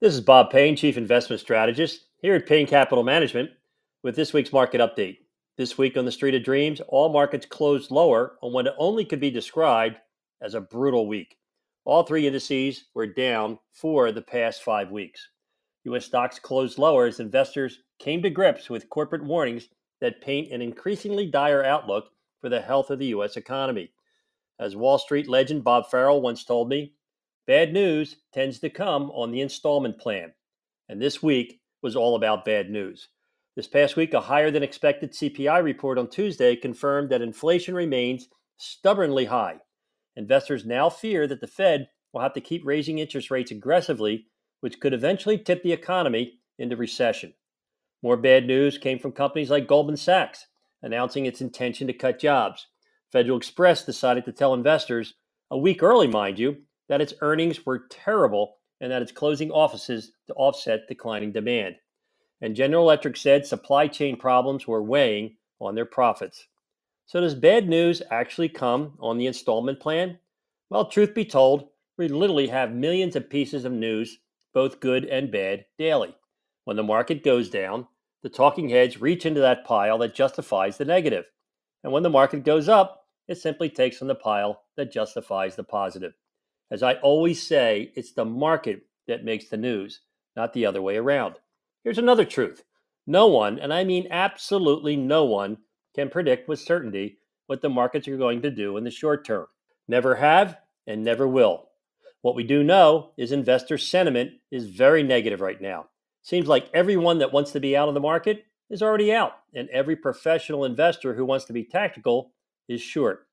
This is Bob Payne, Chief Investment Strategist here at Payne Capital Management with this week's market update. This week on the Street of Dreams, all markets closed lower on what only could be described as a brutal week. All three indices were down for the past five weeks. U.S. stocks closed lower as investors came to grips with corporate warnings that paint an increasingly dire outlook for the health of the U.S. economy. As Wall Street legend Bob Farrell once told me, Bad news tends to come on the installment plan. And this week was all about bad news. This past week, a higher than expected CPI report on Tuesday confirmed that inflation remains stubbornly high. Investors now fear that the Fed will have to keep raising interest rates aggressively, which could eventually tip the economy into recession. More bad news came from companies like Goldman Sachs announcing its intention to cut jobs. Federal Express decided to tell investors, a week early, mind you, that its earnings were terrible and that it's closing offices to offset declining demand. And General Electric said supply chain problems were weighing on their profits. So, does bad news actually come on the installment plan? Well, truth be told, we literally have millions of pieces of news, both good and bad, daily. When the market goes down, the talking heads reach into that pile that justifies the negative. And when the market goes up, it simply takes from the pile that justifies the positive. As I always say, it's the market that makes the news, not the other way around. Here's another truth no one, and I mean absolutely no one, can predict with certainty what the markets are going to do in the short term. Never have and never will. What we do know is investor sentiment is very negative right now. Seems like everyone that wants to be out of the market is already out, and every professional investor who wants to be tactical is short.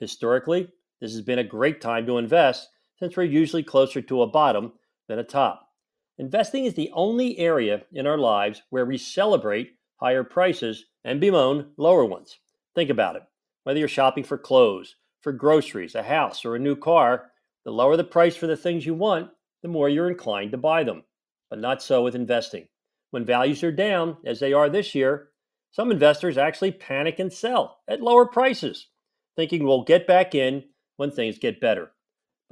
Historically, this has been a great time to invest since we're usually closer to a bottom than a top. Investing is the only area in our lives where we celebrate higher prices and bemoan lower ones. Think about it. Whether you're shopping for clothes, for groceries, a house, or a new car, the lower the price for the things you want, the more you're inclined to buy them. But not so with investing. When values are down, as they are this year, some investors actually panic and sell at lower prices, thinking we'll get back in when things get better.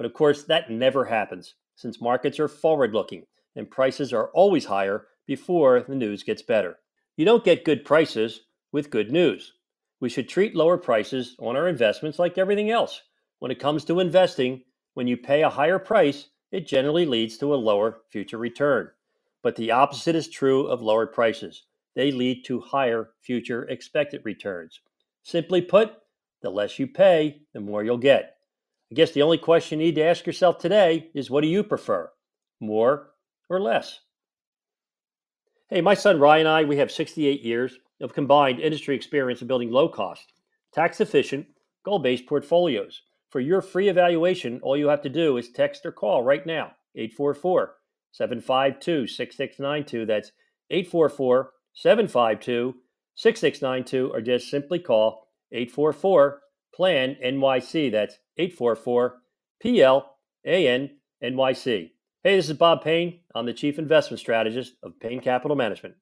But of course, that never happens since markets are forward looking and prices are always higher before the news gets better. You don't get good prices with good news. We should treat lower prices on our investments like everything else. When it comes to investing, when you pay a higher price, it generally leads to a lower future return. But the opposite is true of lower prices. They lead to higher future expected returns. Simply put, the less you pay, the more you'll get. I guess the only question you need to ask yourself today is what do you prefer? More or less? Hey, my son Ryan and I, we have 68 years of combined industry experience in building low cost, tax efficient, goal based portfolios. For your free evaluation, all you have to do is text or call right now 844 752 6692. That's 844 752 6692, or just simply call 844 PLAN NYC. That's 844 PLAN NYC. Hey, this is Bob Payne. I'm the Chief Investment Strategist of Payne Capital Management.